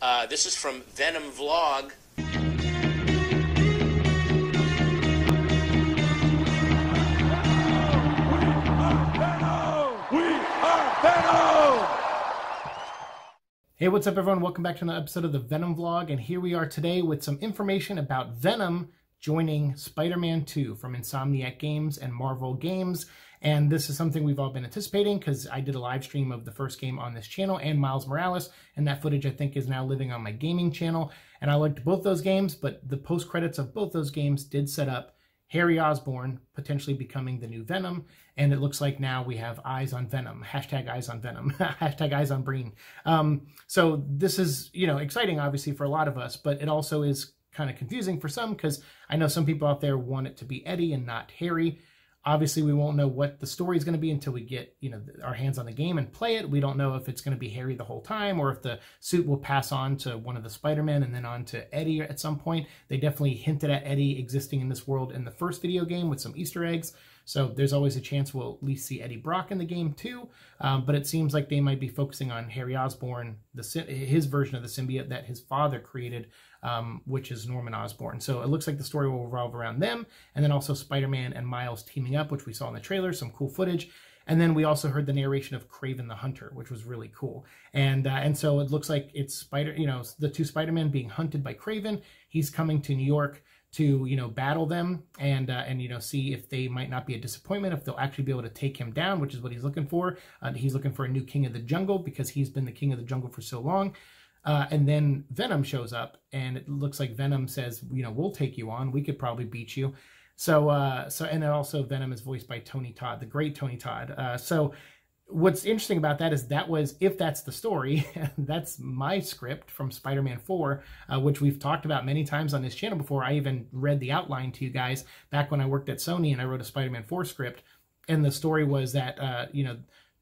Uh, this is from Venom Vlog. Hey, what's up, everyone? Welcome back to another episode of the Venom Vlog, and here we are today with some information about Venom joining Spider-Man 2 from Insomniac Games and Marvel Games. And this is something we've all been anticipating because I did a live stream of the first game on this channel and Miles Morales, and that footage I think is now living on my gaming channel. And I liked both those games, but the post credits of both those games did set up Harry Osborn potentially becoming the new Venom, and it looks like now we have eyes on Venom. Hashtag eyes on Venom. Hashtag eyes on Breen. Um, so this is you know exciting, obviously for a lot of us, but it also is kind of confusing for some because I know some people out there want it to be Eddie and not Harry. Obviously, we won't know what the story is going to be until we get you know our hands on the game and play it. We don't know if it's going to be Harry the whole time or if the suit will pass on to one of the Spider-Men and then on to Eddie at some point. They definitely hinted at Eddie existing in this world in the first video game with some Easter eggs. So there's always a chance we'll at least see Eddie Brock in the game too. Um, but it seems like they might be focusing on Harry Osborn, the his version of the symbiote that his father created, um, which is Norman Osborn. So it looks like the story will revolve around them, and then also Spider-Man and Miles teaming up, which we saw in the trailer, some cool footage. And then we also heard the narration of Kraven the Hunter, which was really cool. And uh, and so it looks like it's Spider, you know, the two Spider-Men being hunted by Kraven. He's coming to New York to you know battle them and uh, and you know see if they might not be a disappointment if they'll actually be able to take him down which is what he's looking for uh, he's looking for a new king of the jungle because he's been the king of the jungle for so long uh, and then venom shows up and it looks like venom says you know we'll take you on. We could probably beat you. So uh so and then also venom is voiced by tony todd the great tony todd. Uh so what's interesting about that is that was if that's the story that's my script from spider-man 4 uh, which we've talked about many times on this channel before. I even read the outline to you guys back when i worked at sony and i wrote a spider-man 4 script. And the story was that uh, you know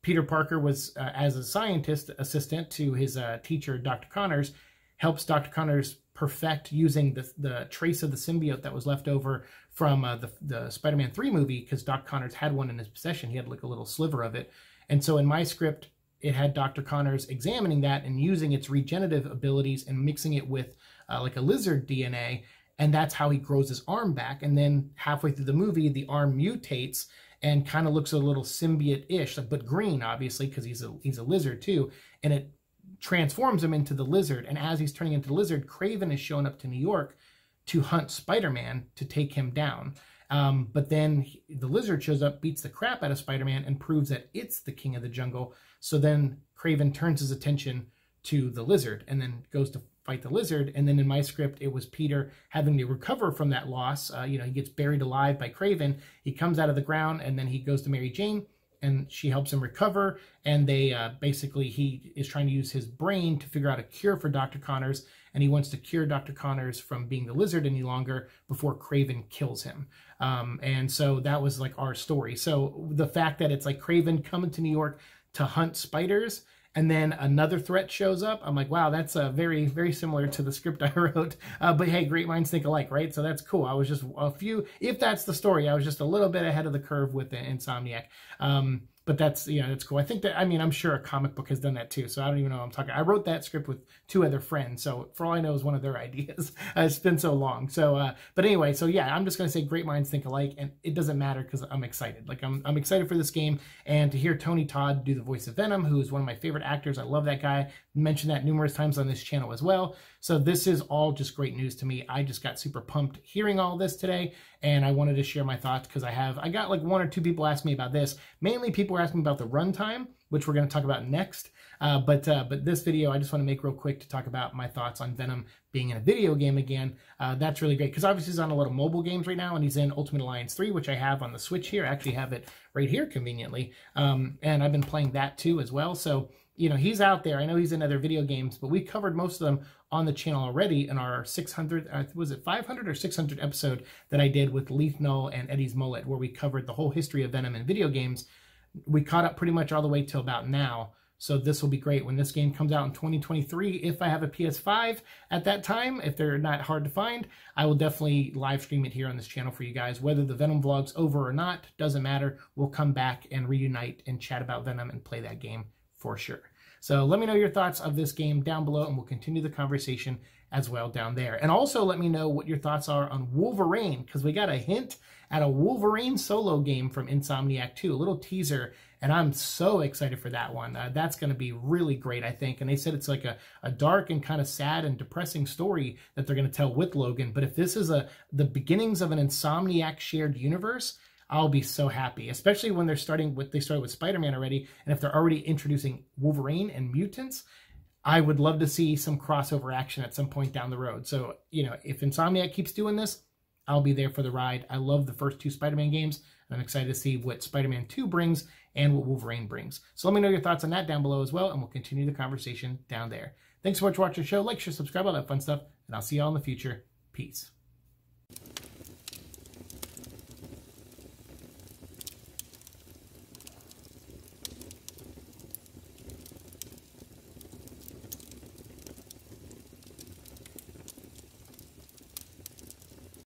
peter parker was uh, as a scientist assistant to his uh, teacher dr connors helps dr connors perfect using the, the trace of the symbiote that was left over from uh, the, the spider-man 3 movie because dr connors had one in his possession he had like a little sliver of it and so in my script, it had Dr. Connors examining that and using its regenerative abilities and mixing it with uh, like a lizard DNA. And that's how he grows his arm back. And then halfway through the movie, the arm mutates and kind of looks a little symbiote-ish, but green, obviously, because he's a he's a lizard too. And it transforms him into the lizard. And as he's turning into the lizard, Kraven is showing up to New York to hunt Spider-Man to take him down. Um, but then he, the lizard shows up, beats the crap out of Spider-Man, and proves that it's the king of the jungle. So then Kraven turns his attention to the lizard and then goes to fight the lizard. And then in my script, it was Peter having to recover from that loss. Uh, you know, he gets buried alive by Kraven. He comes out of the ground and then he goes to Mary Jane and she helps him recover. And they uh, basically, he is trying to use his brain to figure out a cure for Dr. Connors. And he wants to cure Dr. Connors from being the lizard any longer before Kraven kills him. Um, and so that was like our story. So the fact that it's like Kraven coming to New York to hunt spiders and then another threat shows up. I'm like, wow, that's uh, very, very similar to the script I wrote. Uh, but hey, great minds think alike, right? So that's cool. I was just a few, if that's the story, I was just a little bit ahead of the curve with the Insomniac. Um, but that's yeah, that's cool. I think that I mean I'm sure a comic book has done that too. So I don't even know I'm talking. I wrote that script with two other friends, so for all I know, is one of their ideas. it's been so long. So, uh, but anyway, so yeah, I'm just gonna say great minds think alike, and it doesn't matter because I'm excited. Like I'm I'm excited for this game, and to hear Tony Todd do the voice of Venom, who is one of my favorite actors. I love that guy. Mentioned that numerous times on this channel as well. So this is all just great news to me. I just got super pumped hearing all this today, and I wanted to share my thoughts because I have I got like one or two people ask me about this. Mainly people were asking about the runtime, which we're going to talk about next. Uh, but uh, but this video I just want to make real quick to talk about my thoughts on Venom being in a video game again. Uh, that's really great because obviously he's on a lot of mobile games right now, and he's in Ultimate Alliance 3, which I have on the Switch here. I actually have it right here conveniently, um, and I've been playing that too as well. So you know, he's out there. I know he's in other video games, but we covered most of them on the channel already in our 600, uh, was it 500 or 600 episode that I did with Leith Null and Eddie's Mullet, where we covered the whole history of Venom in video games. We caught up pretty much all the way till about now. So this will be great when this game comes out in 2023. If I have a PS5 at that time, if they're not hard to find, I will definitely live stream it here on this channel for you guys. Whether the Venom vlog's over or not, doesn't matter. We'll come back and reunite and chat about Venom and play that game for sure. So let me know your thoughts of this game down below, and we'll continue the conversation as well down there. And also let me know what your thoughts are on Wolverine, because we got a hint at a Wolverine solo game from Insomniac 2, a little teaser, and I'm so excited for that one. Uh, that's going to be really great, I think. And they said it's like a, a dark and kind of sad and depressing story that they're going to tell with Logan. But if this is a the beginnings of an Insomniac shared universe, I'll be so happy, especially when they're starting with they started with Spider-Man already, and if they're already introducing Wolverine and mutants, I would love to see some crossover action at some point down the road. So, you know, if Insomniac keeps doing this, I'll be there for the ride. I love the first two Spider-Man games. I'm excited to see what Spider-Man 2 brings and what Wolverine brings. So let me know your thoughts on that down below as well, and we'll continue the conversation down there. Thanks so much for watching the show. Like, share, subscribe, all that fun stuff, and I'll see y'all in the future. Peace.